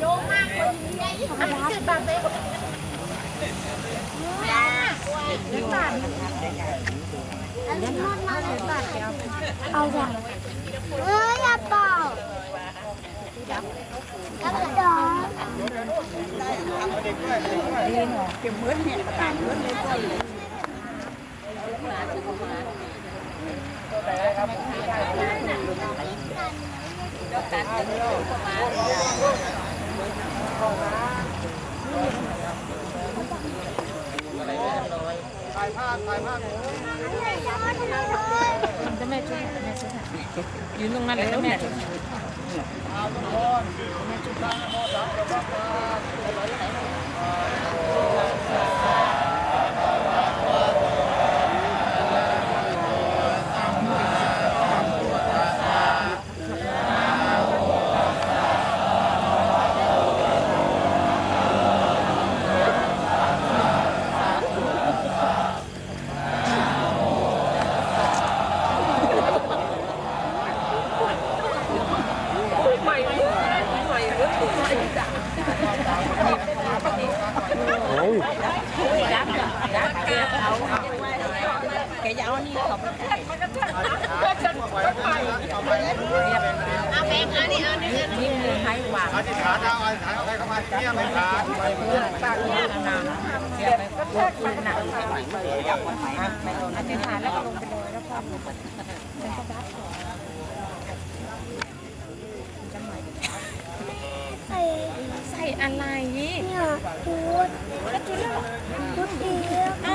โยงมากคนนี้ได้ยี่สิบบาทเลยจ้าเดี๋ยวบาทอันนี้นอนมาเลยบาทเดียวเอาจ้ะเอ้ยอย่าเป่าอย่าเป่า จะแม่ช่วยแม่ช่วยยืนตรงนั้นเลยนะแม่แกยาวนี่เขาเอาแบงค์อันนี้อันนี้นี่มือให้วางอธิษฐานเอาอธิษฐานเอาใครเข้ามาเนี่ยไม่ขาดไปเพื่อนปากเนี่ยนานเสียไปก็พูดหนักไปไม่โดนอธิษฐานแล้วก็ลงไปเลยแล้วก็ใส่ใส่อะไรเนี่ยพูดพูดดีอ้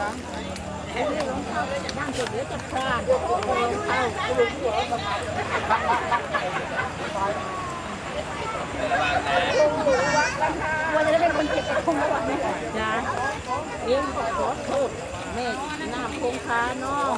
จะได้เป็นคนเก็บกระทงแล้ววันนี้จ้าเลี้ยงขอขอโทษแม่น้ำคงคาเนาะ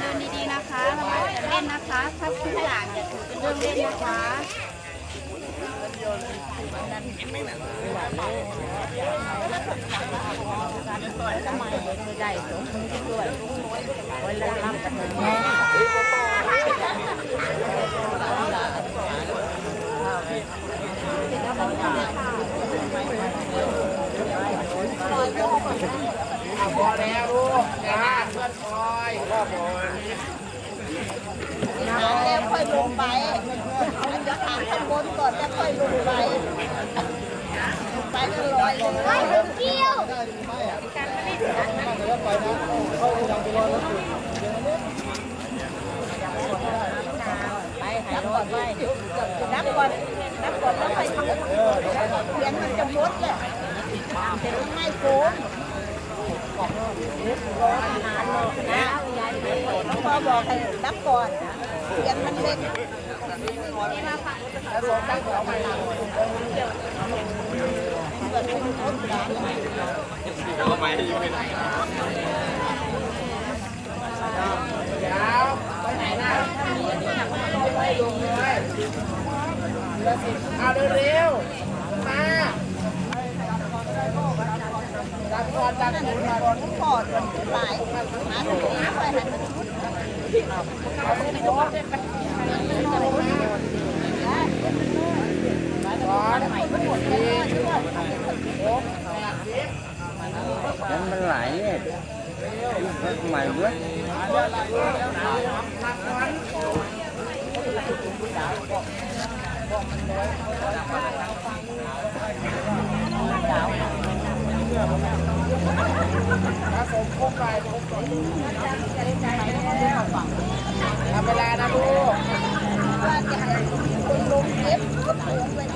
เดินดีๆนะคะระวังจะเล่นนะคะ ถ้าทุกอย่างอย่าถือเป็นเรื่องเล่นนะคะไม่ได้สมมือด้วย วันละลำกันแม่พอแล้วลูกนะเพื่อนคอยพ่อพอแล้วค่อยลงไปมันจะถามข้างบนก่อนแล้วค่อยลงไปไปก็ลอยเลยไปถึงเกี้ยวไปหายรอดไว้ นับก่อนนับก่อนแล้วค่อยทำเสียงมันจะลดเลยเป็นไม่โค้งนานเลยนะยา ยไปพ่อบอกให้นับก่อนเสียงมันเล็กเอาเร็วๆมาจับก่อนจับนั่นก่อนน่ะก่อนมันปอดมันหลายหาตรงนี้ไปให้มันชุดก่อน Nhân bên lại ấy. Rất mày quá. นับก่อน ผสมโคกไก่ผสมเอาเวลานะลูกคุณลุงเก็บคุณลุงเลย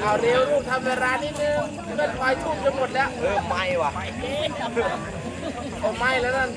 เอาเร็วลูกทำเวลานิดนึงเพื่อนคอยทุ่มจะหมดแล้วเออไม่ว่ะโอ้ไม่แล้วนั่น